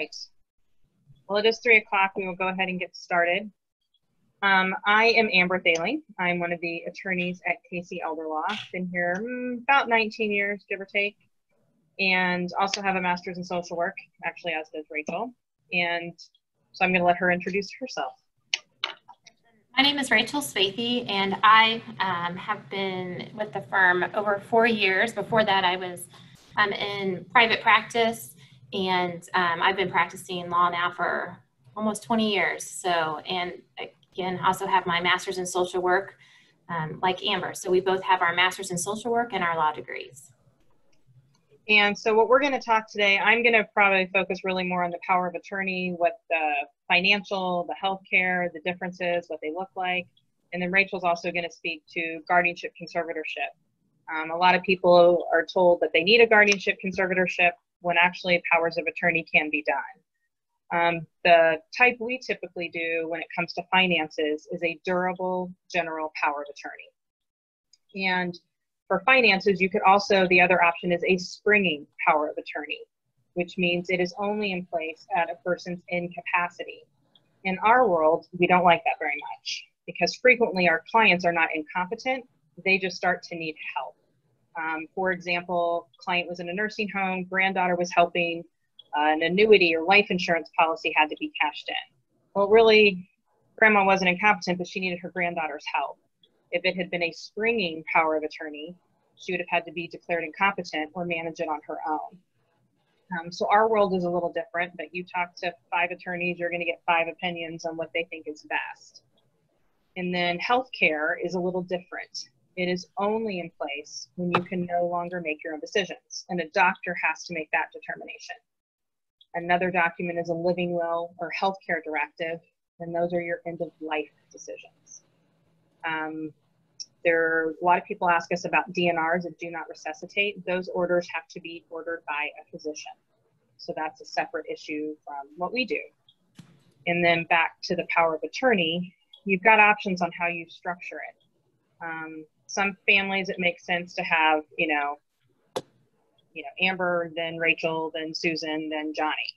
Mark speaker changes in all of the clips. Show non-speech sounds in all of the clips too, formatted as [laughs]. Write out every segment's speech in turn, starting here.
Speaker 1: right. Well, it is three o'clock. We will go ahead and get started. Um, I am Amber Thailing. I'm one of the attorneys at KC Elder Law. Been here mm, about 19 years, give or take, and also have a master's in social work, actually, as does Rachel. And so I'm going to let her introduce herself.
Speaker 2: My name is Rachel Spaethe, and I um, have been with the firm over four years. Before that, I was um, in private practice, and um, I've been practicing law now for almost 20 years. So, and again, also have my master's in social work, um, like Amber. So we both have our master's in social work and our law degrees.
Speaker 1: And so what we're going to talk today, I'm going to probably focus really more on the power of attorney, what the financial, the healthcare, the differences, what they look like. And then Rachel's also going to speak to guardianship conservatorship. Um, a lot of people are told that they need a guardianship conservatorship when actually powers of attorney can be done. Um, the type we typically do when it comes to finances is a durable general power of attorney. And for finances, you could also, the other option is a springing power of attorney, which means it is only in place at a person's incapacity. In our world, we don't like that very much because frequently our clients are not incompetent, they just start to need help. Um, for example, client was in a nursing home, granddaughter was helping, uh, an annuity or life insurance policy had to be cashed in. Well, really, grandma wasn't incompetent, but she needed her granddaughter's help. If it had been a springing power of attorney, she would have had to be declared incompetent or manage it on her own. Um, so our world is a little different, but you talk to five attorneys, you're going to get five opinions on what they think is best. And then healthcare is a little different. It is only in place when you can no longer make your own decisions, and a doctor has to make that determination. Another document is a living will or healthcare directive, and those are your end of life decisions. Um, there, are a lot of people ask us about DNRs that do not resuscitate. Those orders have to be ordered by a physician. So that's a separate issue from what we do. And then back to the power of attorney, you've got options on how you structure it. Um, some families, it makes sense to have, you know, you know, Amber, then Rachel, then Susan, then Johnny.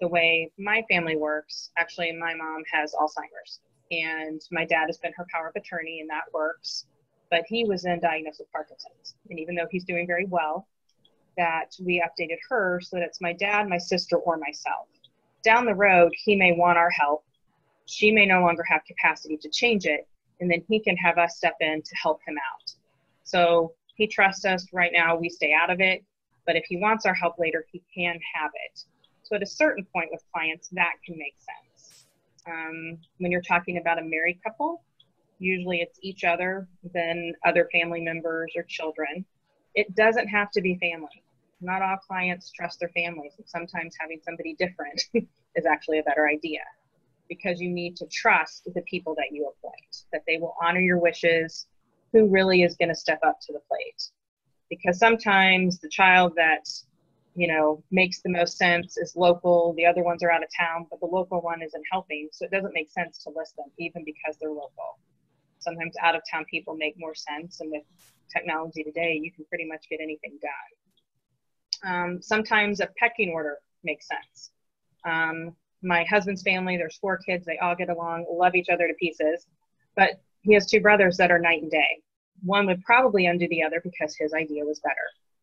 Speaker 1: The way my family works, actually, my mom has Alzheimer's and my dad has been her power of attorney, and that works. But he was then diagnosed with Parkinson's, and even though he's doing very well, that we updated her so that it's my dad, my sister, or myself. Down the road, he may want our help. She may no longer have capacity to change it, and then he can have us step in to help him out. So he trusts us right now. We stay out of it, but if he wants our help later, he can have it. So at a certain point with clients, that can make sense. Um, when you're talking about a married couple, usually it's each other, then other family members or children. It doesn't have to be family. Not all clients trust their families, and sometimes having somebody different [laughs] is actually a better idea because you need to trust the people that you appoint, that they will honor your wishes, who really is going to step up to the plate. Because sometimes the child that you know, makes the most sense is local. The other ones are out of town, but the local one isn't helping. So it doesn't make sense to list them, even because they're local. Sometimes out of town people make more sense. And with technology today, you can pretty much get anything done. Um, sometimes a pecking order makes sense. Um, my husband's family, there's four kids, they all get along, love each other to pieces. But he has two brothers that are night and day. One would probably undo the other because his idea was better.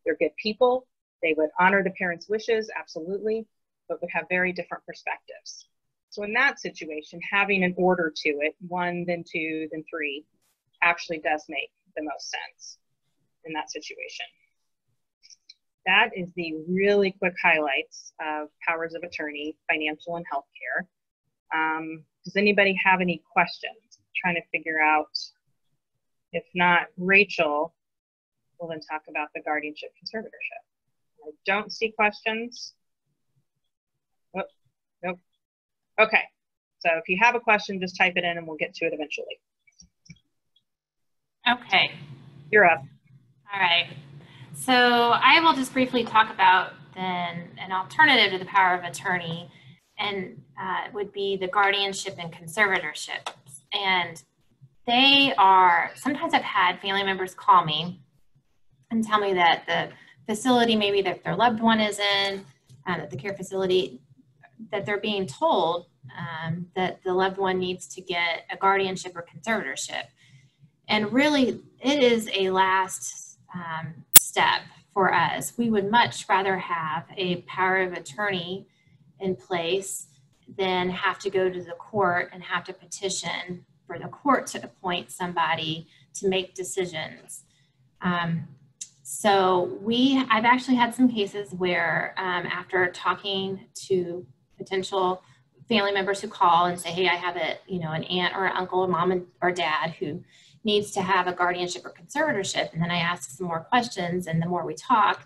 Speaker 1: They're good people, they would honor the parents' wishes, absolutely, but would have very different perspectives. So in that situation, having an order to it, one, then two, then three, actually does make the most sense in that situation. That is the really quick highlights of powers of attorney, financial and healthcare. Um, does anybody have any questions? Trying to figure out. If not, Rachel will then talk about the guardianship conservatorship. I don't see questions. Nope. Nope. Okay. So if you have a question, just type it in and we'll get to it eventually.
Speaker 2: Okay.
Speaker 1: You're up.
Speaker 2: All right. So I will just briefly talk about then an alternative to the power of attorney and uh, would be the guardianship and conservatorship. And they are, sometimes I've had family members call me and tell me that the facility maybe that their loved one is in, um, that the care facility that they're being told um, that the loved one needs to get a guardianship or conservatorship. And really, it is a last um, step for us. We would much rather have a power of attorney in place than have to go to the court and have to petition for the court to appoint somebody to make decisions. Um, so we, I've actually had some cases where um, after talking to potential family members who call and say, hey, I have a, you know, an aunt or an uncle or mom or dad who needs to have a guardianship or conservatorship. And then I ask some more questions and the more we talk,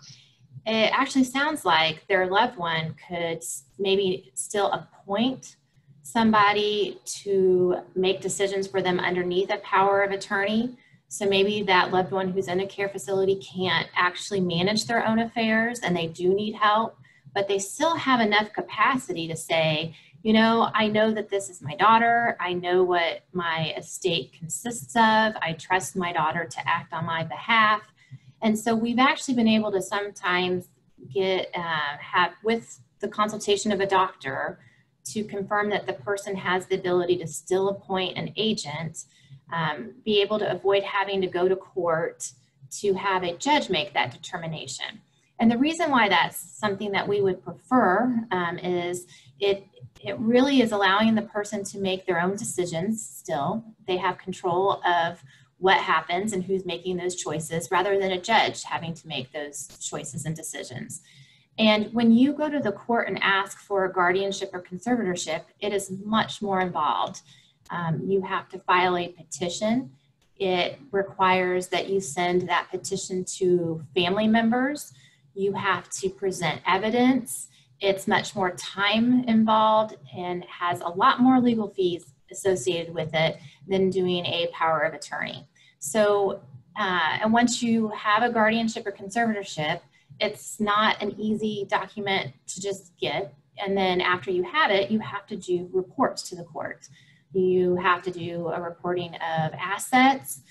Speaker 2: it actually sounds like their loved one could maybe still appoint somebody to make decisions for them underneath a power of attorney. So maybe that loved one who's in a care facility can't actually manage their own affairs and they do need help, but they still have enough capacity to say, you know, I know that this is my daughter. I know what my estate consists of. I trust my daughter to act on my behalf. And so we've actually been able to sometimes get, uh, have with the consultation of a doctor to confirm that the person has the ability to still appoint an agent, um, be able to avoid having to go to court to have a judge make that determination. And the reason why that's something that we would prefer um, is it it really is allowing the person to make their own decisions still. They have control of what happens and who's making those choices rather than a judge having to make those choices and decisions. And when you go to the court and ask for guardianship or conservatorship, it is much more involved. Um, you have to file a petition. It requires that you send that petition to family members. You have to present evidence it's much more time involved and has a lot more legal fees associated with it than doing a power of attorney. So, uh, and once you have a guardianship or conservatorship, it's not an easy document to just get. And then after you have it, you have to do reports to the court. You have to do a reporting of assets.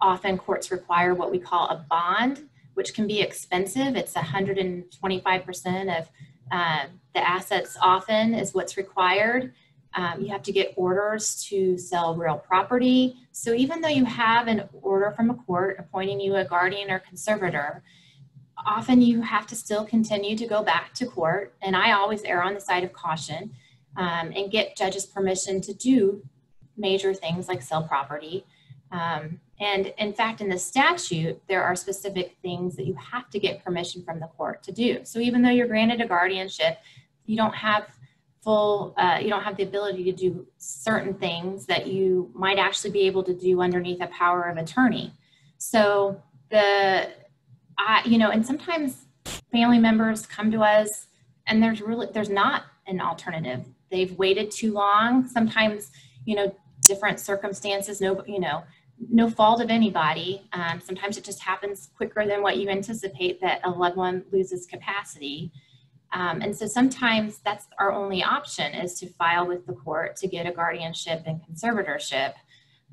Speaker 2: Often courts require what we call a bond, which can be expensive. It's 125% of uh, the assets often is what's required. Um, you have to get orders to sell real property. So even though you have an order from a court appointing you a guardian or conservator, often you have to still continue to go back to court. And I always err on the side of caution um, and get judges permission to do major things like sell property. Um, and in fact, in the statute, there are specific things that you have to get permission from the court to do. So even though you're granted a guardianship, you don't have full, uh, you don't have the ability to do certain things that you might actually be able to do underneath a power of attorney. So the, I, you know, and sometimes family members come to us and there's really, there's not an alternative. They've waited too long. Sometimes, you know, different circumstances, no, you know, no fault of anybody. Um, sometimes it just happens quicker than what you anticipate that a loved one loses capacity. Um, and so sometimes that's our only option is to file with the court to get a guardianship and conservatorship.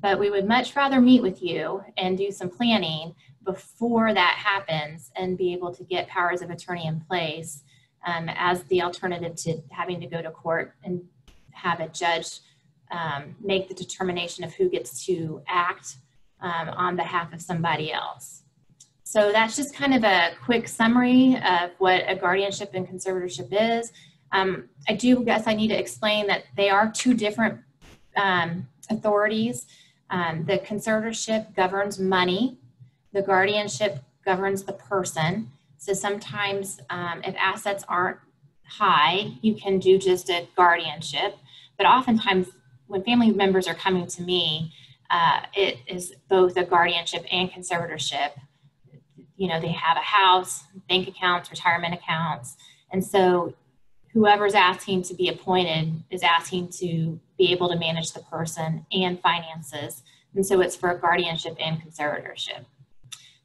Speaker 2: But we would much rather meet with you and do some planning before that happens and be able to get powers of attorney in place um, as the alternative to having to go to court and have a judge um, make the determination of who gets to act um, on behalf of somebody else. So that's just kind of a quick summary of what a guardianship and conservatorship is. Um, I do guess I need to explain that they are two different um, authorities. Um, the conservatorship governs money. The guardianship governs the person. So sometimes um, if assets aren't high, you can do just a guardianship. But oftentimes when family members are coming to me, uh, it is both a guardianship and conservatorship. You know, they have a house, bank accounts, retirement accounts. And so whoever's asking to be appointed is asking to be able to manage the person and finances. And so it's for guardianship and conservatorship.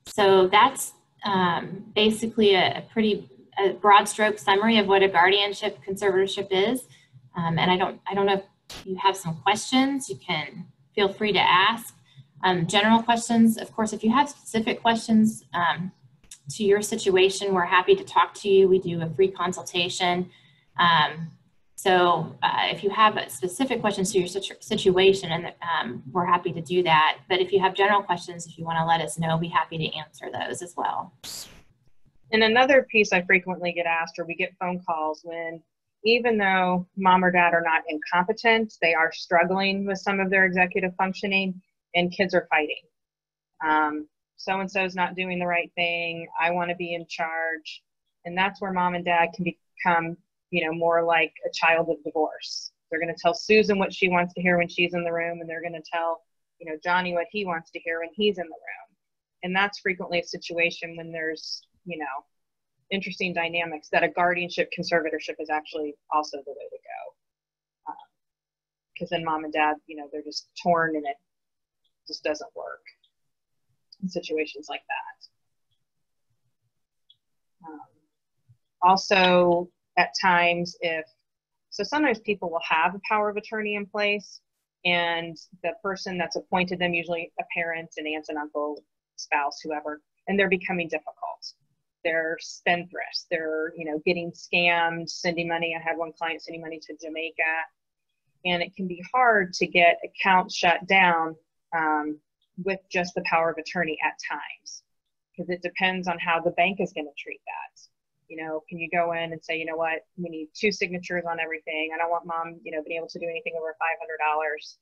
Speaker 2: So that's um, basically a, a, pretty a broad stroke summary of what a guardianship conservatorship is. Um, and I don't, I don't know if you have some questions, you can feel free to ask. Um, general questions, of course, if you have specific questions um, to your situation, we're happy to talk to you. We do a free consultation. Um, So uh, if you have specific questions to your situ- situation, and um, we're happy to do that. But if you have general questions, if you want to let us know, be happy to answer those as well.
Speaker 1: And another piece I frequently get asked, or we get phone calls when, even though mom or dad are not incompetent, they are struggling with some of their executive functioning, and kids are fighting. so and so is not doing the right thing. I want to be in charge. And that's where mom and dad can become you know, more like a child of divorce. They're going to tell Susan what she wants to hear when she's in the room, and they're going to tell, you know, Johnny what he wants to hear when he's in the room. And that's frequently a situation when there's, you know, interesting dynamics that a guardianship conservatorship is actually also the way to go. Because um, then mom and dad, you know, they're just torn and it just doesn't work in situations like that. Um, also, at times if so sometimes people will have a power of attorney in place and the person that's appointed them usually a parent an aunt and uncle spouse whoever and they're becoming difficult. They're spendthrifts. They're you know getting scammed sending money. I had one client sending money to jamaica and it can be hard to get accounts shut down um, with just the power of attorney at times because it depends on how the bank is going to treat that you know, can you go in and say, you know what, we need two signatures on everything. I don't want mom, you know, being able to do anything over $500.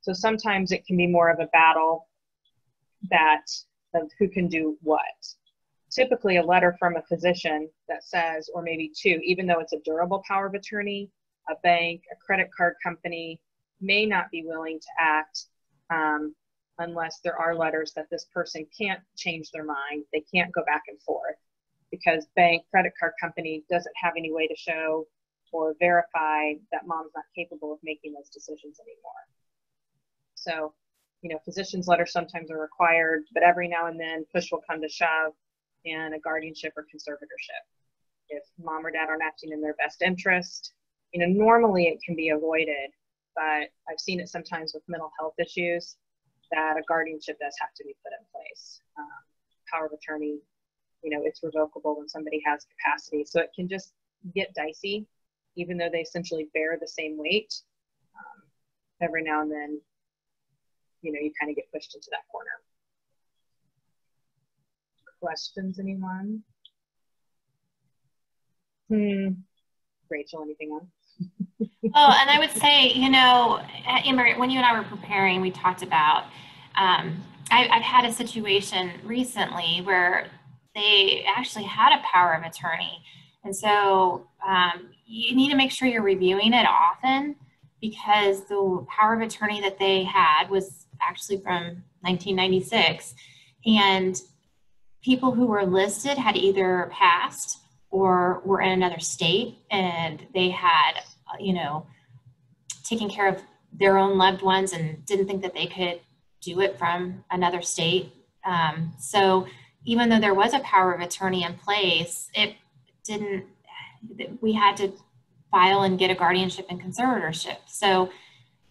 Speaker 1: So sometimes it can be more of a battle that of who can do what. Typically, a letter from a physician that says, or maybe two, even though it's a durable power of attorney, a bank, a credit card company may not be willing to act um, unless there are letters that this person can't change their mind. They can't go back and forth because bank credit card company doesn't have any way to show or verify that mom's not capable of making those decisions anymore. So, you know, physician's letters sometimes are required, but every now and then push will come to shove and a guardianship or conservatorship. If mom or dad aren't acting in their best interest, you know, normally it can be avoided, but I've seen it sometimes with mental health issues that a guardianship does have to be put in place. Um, power of attorney you know it's revocable when somebody has capacity. So it can just get dicey even though they essentially bear the same weight um, every now and then you know you kind of get pushed into that corner. Questions anyone? Hmm. Rachel anything else
Speaker 2: oh and i would say you know amber when you and i were preparing we talked about um, I, i've had a situation recently where they actually had a power of attorney. And so um, you need to make sure you're reviewing it often because the power of attorney that they had was actually from 1996. And people who were listed had either passed or were in another state and they had, you know, taken care of their own loved ones and didn't think that they could do it from another state. Um, so even though there was a power of attorney in place, it didn't, we had to file and get a guardianship and conservatorship. So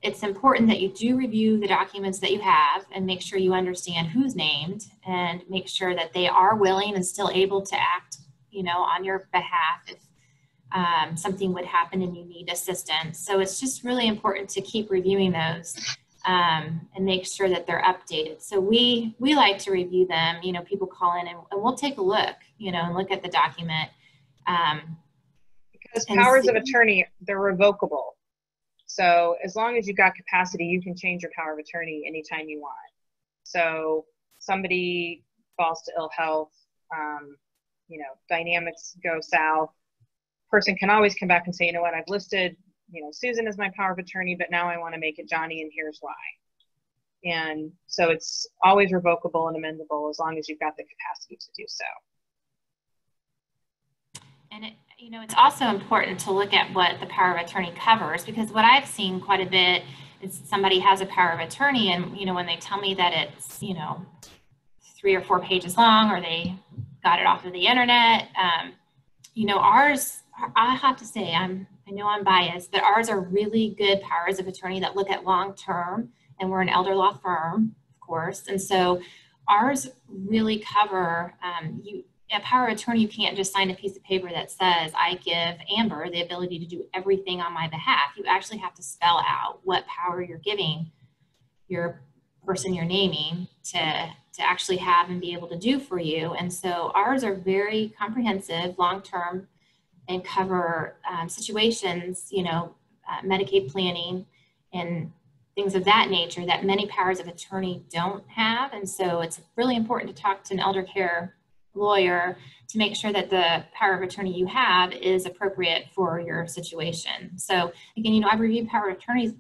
Speaker 2: it's important that you do review the documents that you have and make sure you understand who's named and make sure that they are willing and still able to act, you know, on your behalf if um, something would happen and you need assistance. So it's just really important to keep reviewing those um, and make sure that they're updated. So we we like to review them. You know, people call in and, and we'll take a look. You know, and look at the document. Um,
Speaker 1: because powers see. of attorney they're revocable. So as long as you've got capacity, you can change your power of attorney anytime you want. So somebody falls to ill health, um, you know, dynamics go south. Person can always come back and say, you know what, I've listed you know, Susan is my power of attorney, but now I want to make it Johnny, and here's why. And so it's always revocable and amendable as long as you've got the capacity to do so.
Speaker 2: And it, you know, it's also important to look at what the power of attorney covers because what I've seen quite a bit is somebody has a power of attorney, and you know, when they tell me that it's you know three or four pages long, or they got it off of the internet, um, you know, ours. I have to say, I'm I know I'm biased, but ours are really good powers of attorney that look at long term, and we're an elder law firm, of course, and so ours really cover um, you a power of attorney, you can't just sign a piece of paper that says, I give Amber the ability to do everything on my behalf. You actually have to spell out what power you're giving your person you're naming to, to actually have and be able to do for you. And so ours are very comprehensive, long-term, and cover um, situations, you know, uh, Medicaid planning and things of that nature that many powers of attorney don't have. And so it's really important to talk to an elder care lawyer to make sure that the power of attorney you have is appropriate for your situation. So again, you know, I've reviewed power of attorneys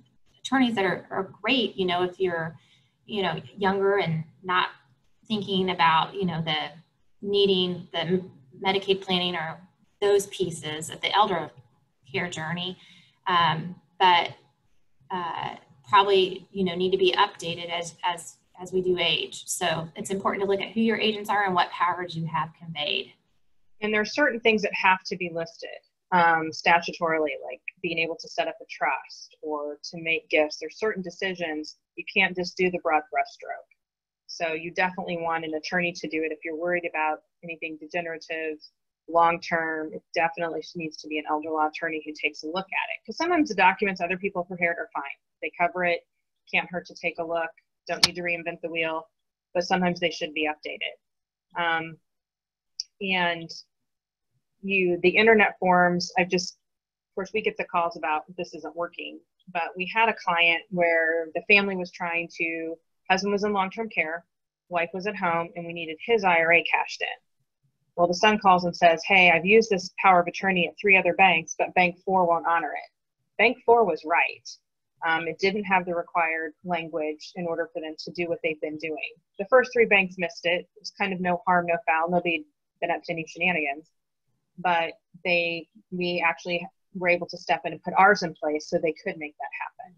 Speaker 2: attorneys that are, are great, you know, if you're, you know, younger and not thinking about, you know, the needing the Medicaid planning or those pieces of the elder care journey. Um, but uh, probably you know need to be updated as as as we do age. So it's important to look at who your agents are and what powers you have conveyed.
Speaker 1: And there are certain things that have to be listed um, statutorily, like being able to set up a trust or to make gifts. There's certain decisions you can't just do the broad brushstroke. So you definitely want an attorney to do it if you're worried about anything degenerative long term, it definitely needs to be an elder law attorney who takes a look at it. Because sometimes the documents other people prepared are fine. They cover it, can't hurt to take a look, don't need to reinvent the wheel, but sometimes they should be updated. Um, and you, the internet forms, I've just, of course, we get the calls about this isn't working, but we had a client where the family was trying to, husband was in long term care, wife was at home, and we needed his IRA cashed in well, the son calls and says, Hey, I've used this power of attorney at three other banks, but bank four won't honor it. Bank four was right. Um, it didn't have the required language in order for them to do what they've been doing. The first three banks missed it. It was kind of no harm, no foul. Nobody been up to any shenanigans. But they, we actually were able to step in and put ours in place so they could make that happen.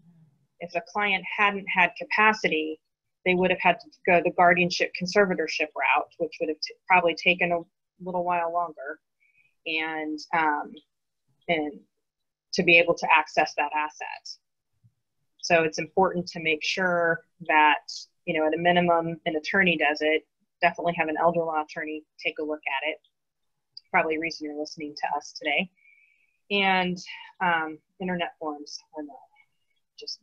Speaker 1: If the client hadn't had capacity, they would have had to go the guardianship conservatorship route, which would have t- probably taken a little while longer and um, and to be able to access that asset. So it's important to make sure that you know at a minimum an attorney does it. Definitely have an elder law attorney take a look at it. Probably reason you're listening to us today. And um, internet forums are not just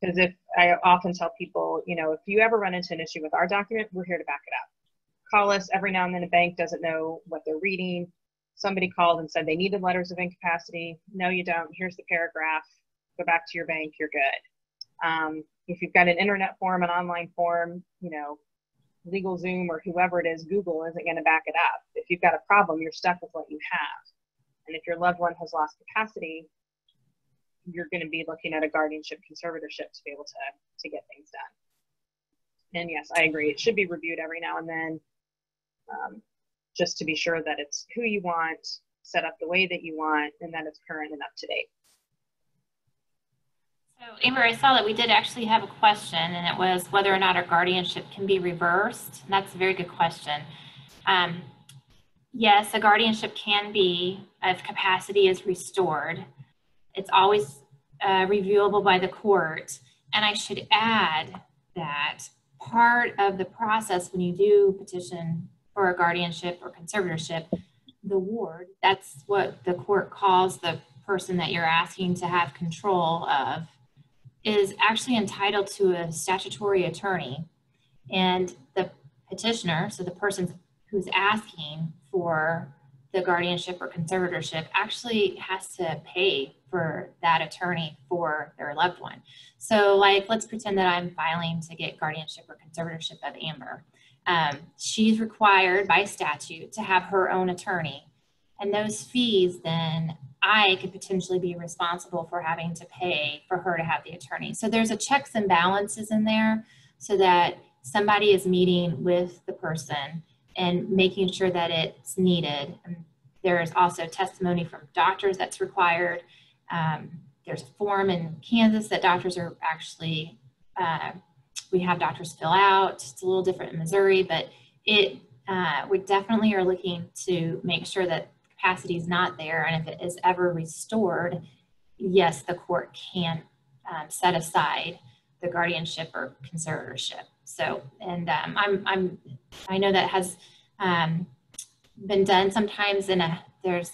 Speaker 1: Because if I often tell people, you know, if you ever run into an issue with our document, we're here to back it up. Call us every now and then. A bank doesn't know what they're reading. Somebody called and said they needed letters of incapacity. No, you don't. Here's the paragraph. Go back to your bank. You're good. Um, if you've got an internet form, an online form, you know, LegalZoom or whoever it is, Google isn't going to back it up. If you've got a problem, you're stuck with what you have. And if your loved one has lost capacity, you're going to be looking at a guardianship conservatorship to be able to to get things done. And yes, I agree. It should be reviewed every now and then, um, just to be sure that it's who you want, set up the way that you want, and that it's current and up to date.
Speaker 2: So, Amber, I saw that we did actually have a question, and it was whether or not our guardianship can be reversed. And that's a very good question. Um, yes, a guardianship can be if capacity is restored. It's always uh, reviewable by the court. And I should add that part of the process when you do petition for a guardianship or conservatorship, the ward, that's what the court calls the person that you're asking to have control of, is actually entitled to a statutory attorney. And the petitioner, so the person who's asking for the guardianship or conservatorship, actually has to pay for that attorney for their loved one. So, like, let's pretend that I'm filing to get guardianship or conservatorship of Amber. Um, she's required by statute to have her own attorney. And those fees, then I could potentially be responsible for having to pay for her to have the attorney. So, there's a checks and balances in there so that somebody is meeting with the person and making sure that it's needed. And there's also testimony from doctors that's required um, there's a form in Kansas that doctors are actually, uh, we have doctors fill out. It's a little different in Missouri, but it, uh, we definitely are looking to make sure that capacity is not there. And if it is ever restored, yes, the court can um, set aside the guardianship or conservatorship. So, and um, I'm, I'm, I know that has um, been done sometimes in a, there's,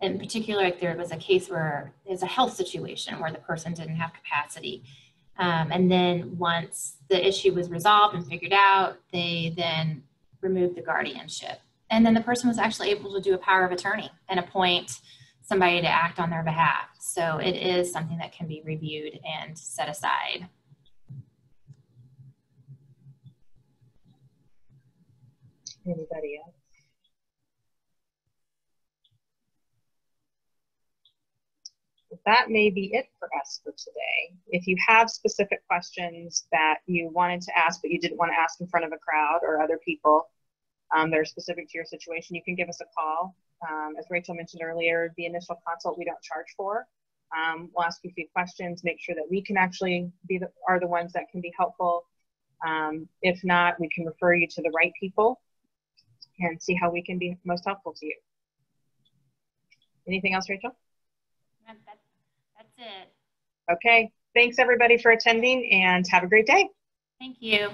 Speaker 2: in particular, like there was a case where there's a health situation where the person didn't have capacity. Um, and then once the issue was resolved and figured out, they then removed the guardianship. And then the person was actually able to do a power of attorney and appoint somebody to act on their behalf. So it is something that can be reviewed and set aside.
Speaker 1: Anybody else? That may be it for us for today. If you have specific questions that you wanted to ask, but you didn't want to ask in front of a crowd or other people um, that are specific to your situation, you can give us a call. Um, as Rachel mentioned earlier, the initial consult we don't charge for. Um, we'll ask you a few questions, make sure that we can actually be the, are the ones that can be helpful. Um, if not, we can refer you to the right people and see how we can be most helpful to you. Anything else, Rachel?
Speaker 2: That, that, that's it.
Speaker 1: Okay. Thanks everybody for attending and have a great day.
Speaker 2: Thank you.